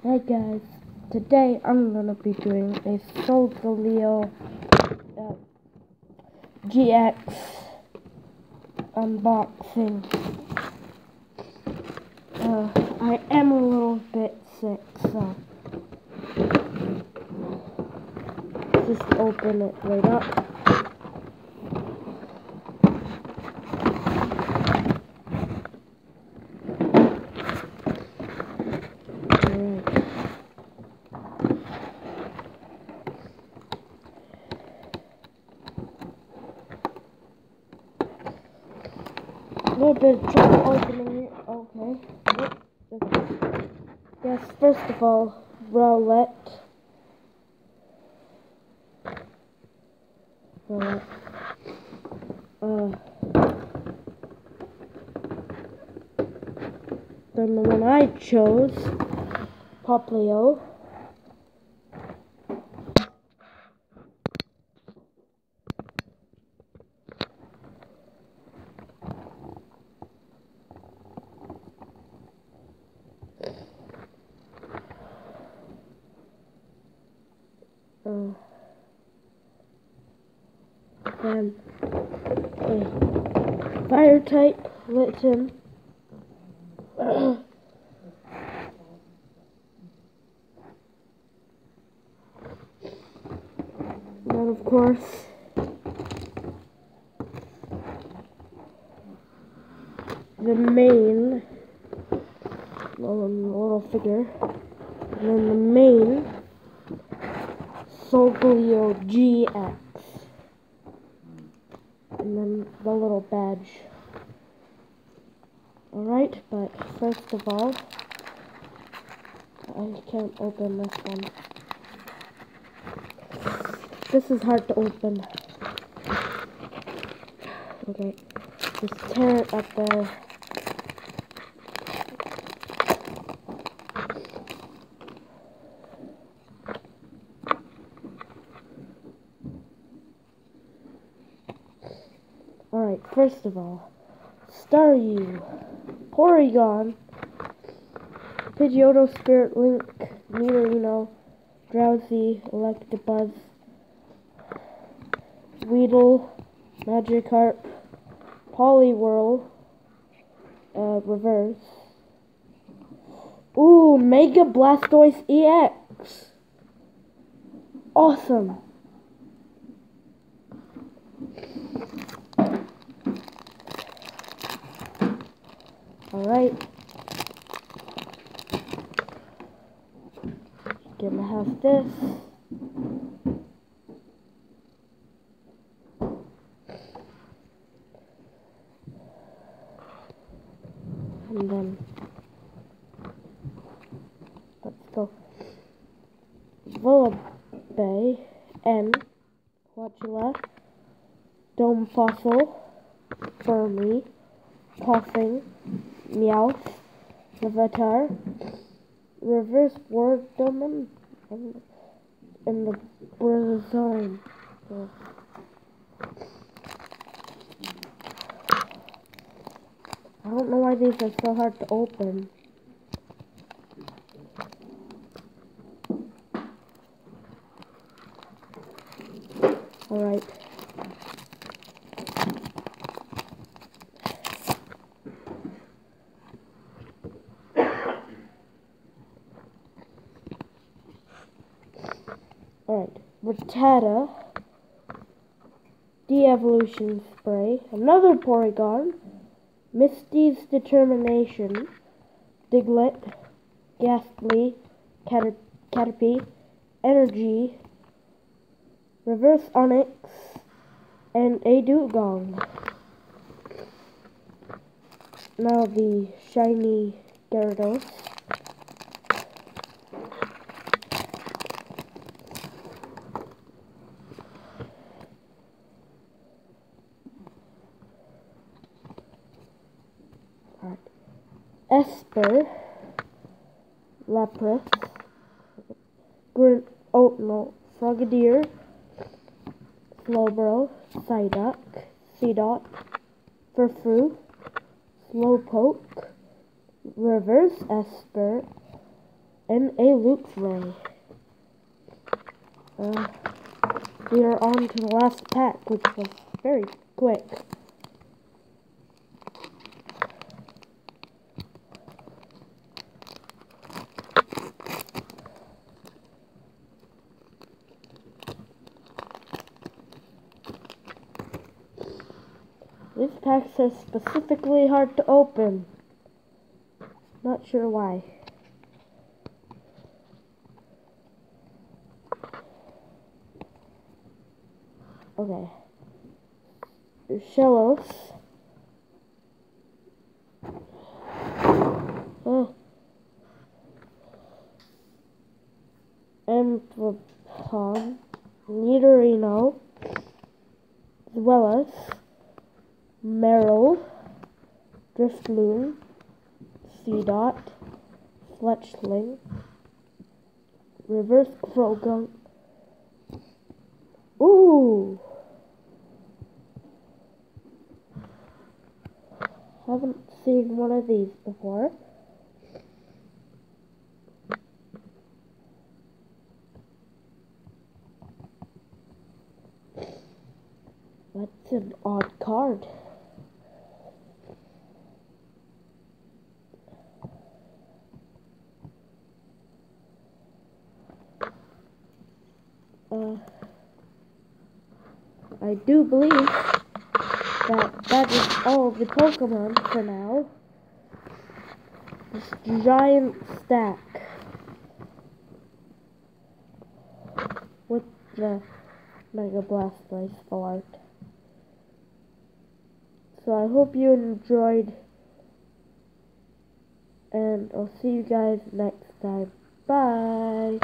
Hey guys, today I'm gonna be doing a Solgaleo uh, GX unboxing. Uh, I am a little bit sick, so just open it right up. Alright. A little bit of trouble opening it. Okay. Yes, first of all, Rowlet. Rowlet. Uh. Then the one I chose, Popplio. Then a fire type Litten. then of course the main little, little figure and then the main Solgaleo GX. And then the little badge. Alright, but first of all, I can't open this one. This is hard to open. Okay, just tear it up there. Alright, first of all, Staryu, Porygon, Pidgeotto, Spirit Link, Nidorino, Drowzee, Electabuzz, Weedle, Magikarp, Poliwhirl, uh, Reverse. Ooh, Mega Blastoise EX! Awesome! Alright. Gonna have this. And then let's go. Vullaby M. Quadula. Dome Fossil. Firmly. Koffing. Meowth, Avatar, Reverse Word Domain, and, and the Brazone. So. I don't know why these are so hard to open. Alright. Alright, Rattata, De-Evolution Spray, another Porygon, Misty's Determination, Diglett, Gastly, Cater Caterpie, Energy, Reverse Onix, and a Dewgong. Now the shiny Gyarados. Espurr, Lapras, Grin oh no, Frogadier, Slowbro, Psyduck, Seedot, Furfrou, Slowpoke, Reverse Espurr, and a loot ray. Uh, we are on to the last pack, which was very quick. This packs are specifically hard to open. Not sure why. Okay. Shellos. Oh. Amphipods. Nidorino. As well as Marill, Drifloon, Seedot, Fletchling, Reverse Croagunk. Ooh! Haven't seen one of these before. That's an odd card. Uh, I do believe that that is all of the Pokemon for now. This giant stack with the Mega Blastoise full art. So I hope you enjoyed and I'll see you guys next time. Bye!